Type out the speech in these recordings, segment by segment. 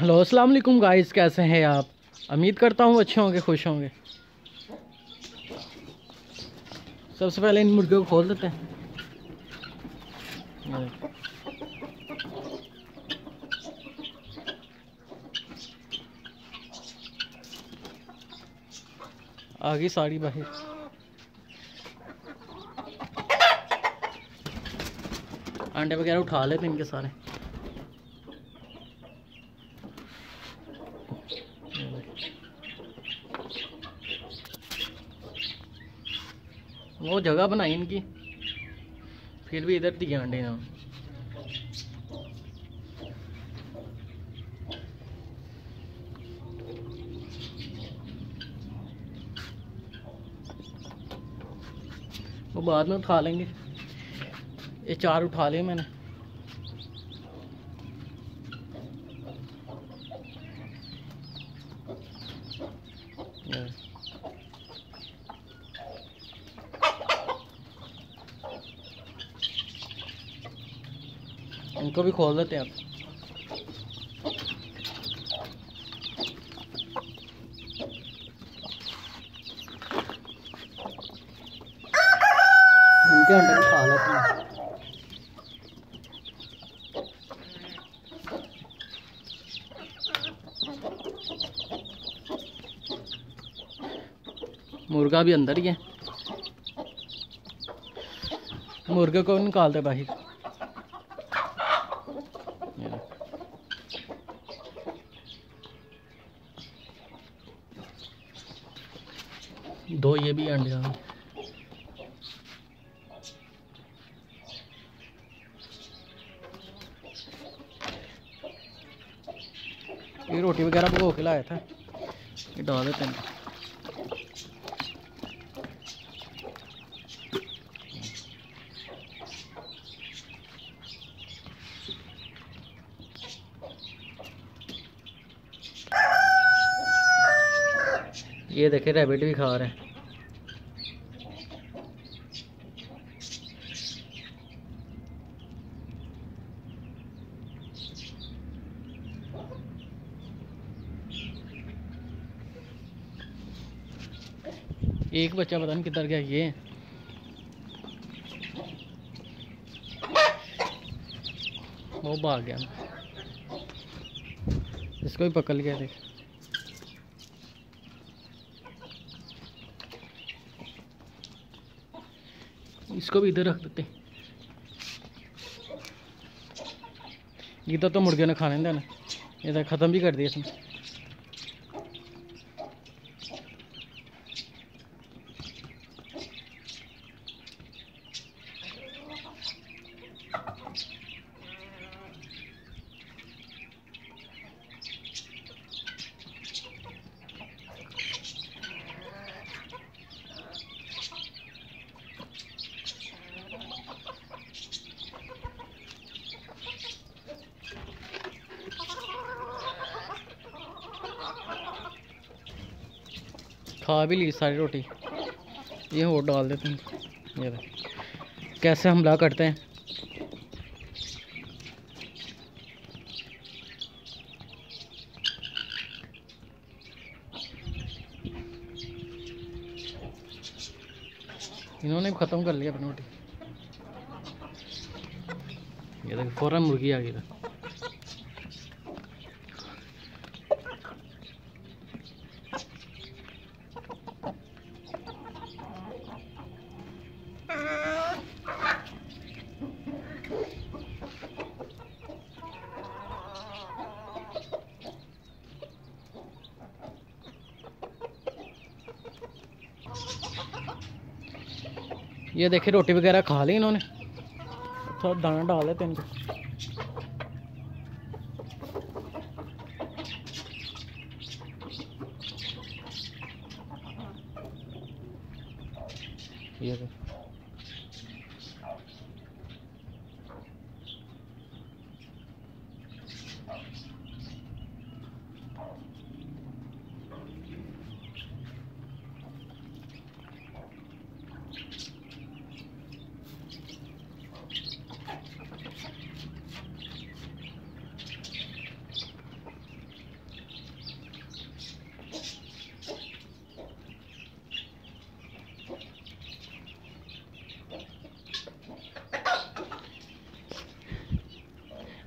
Hello अस्सलाम वालेकुम guys, कैसे हैं आप? उम्मीद करता हूँ अच्छे होंगे, खुश होंगे। सबसे पहले इन मुर्गियों को खोल देते हैं। आगे साड़ी बाहर। अंडे वगैरह उठा लेते इनके सारे। वो जगह बनाई इनकी। फिर भी इधर दिए अंडे ना। वो बाद में उठा लेंगे। ये चार उठा लिए मैंने। इनको भी खोल देते हैं आप इनके खा लेते हैं। मुर्गा भी अंदर ही है। मुर्गे को निकाल दे बाहर। अंडे ये रोटी वगैरह भगो के लाया था। ये डाल देते हैं। ये देखे रैबिट भी खा रहे हैं। एक बच्चा पता नहीं किधर गया, ये। वो भाग गया। इसको भी पकड़ गया देख। इसको भी इधर रख देते। इधर तो मुर्गे ने खाने देना। इधर ख़त्म भी कर दिया इसने। खा भी ली सारी रोटी। ये और डाल देते हैं। ये। कैसे हमला करते हैं। इन्होंने भी ख़त्म कर लिया अपनी रोटी। ये देख, फ़ौरन मुर्गी आ गई। ये देखे रोटी वगैरह खा ली इन्होंने थोड़ा दाना डाल देते इनको ये देख।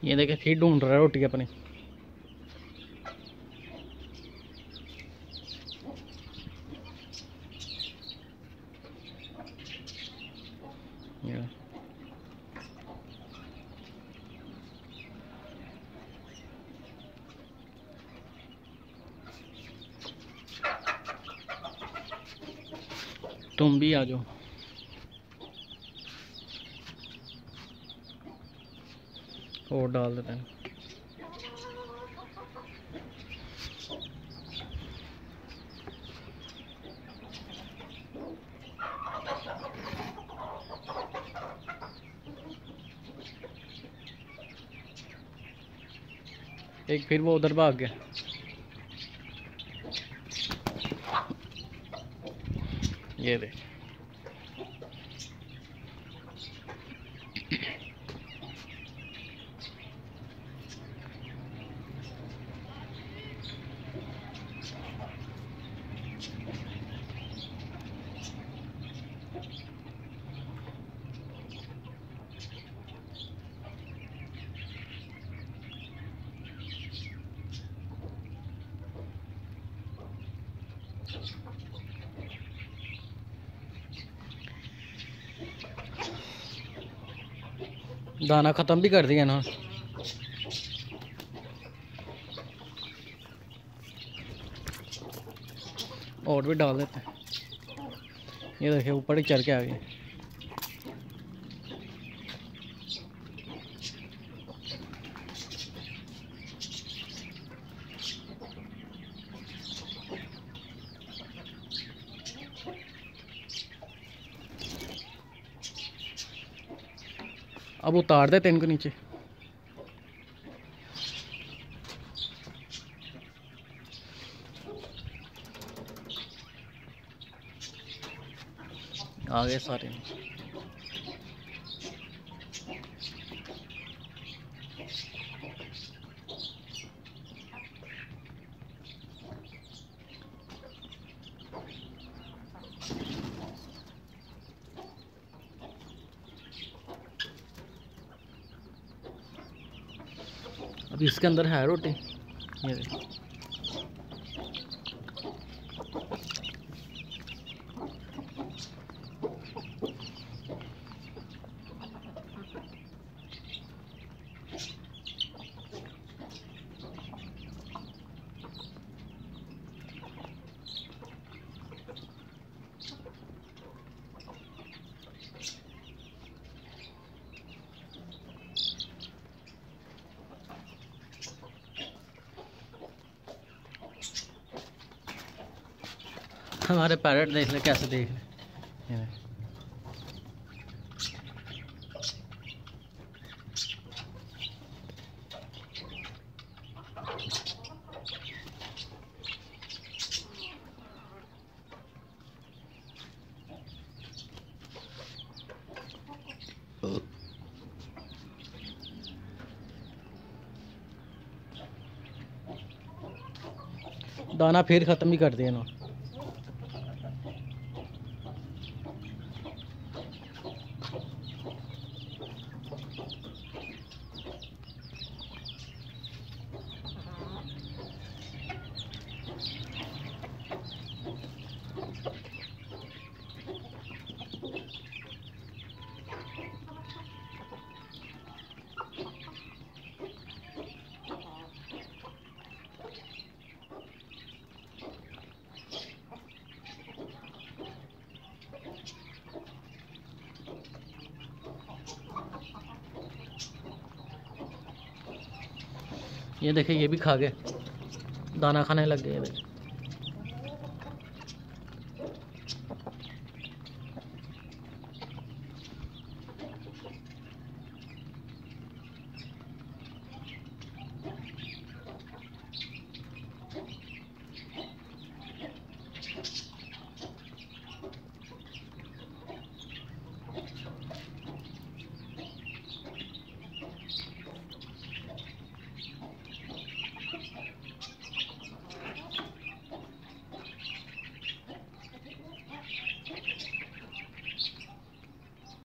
ये देखे फिर ढूंढ रहा है रोटी अपनी। तुम भी आ जाओ। और डाल देते हैं। एक फिर वो उधर भाग गया। ये देख। दाना ख़त्म भी कर दिया ना। और भी डाल देते हैं। ये देखिए, ऊपर ही चढ़ के आ गए। अब उतार देते इनको नीचे। आ गए सारे। अब इसके अंदर है रोटी। ये हमारे पैरट देख ले कैसे देख ले। दाना फिर ख़त्म ही कर दिया ये देखे ये भी खा गए। दाना खाने लग गए देखिए